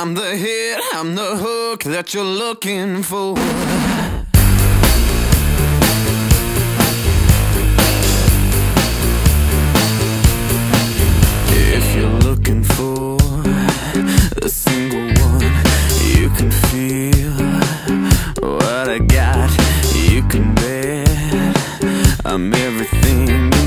I'm the hit, I'm the hook that you're looking for. If you're looking for single one, you can feel what I got. You can bet I'm everything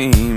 seen